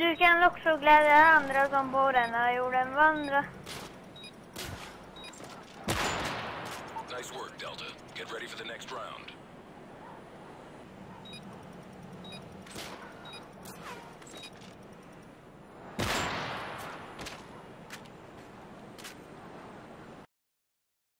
Du kan också glädja andra som på denna jorden vandra. Nice work, Delta. Get ready for the next round.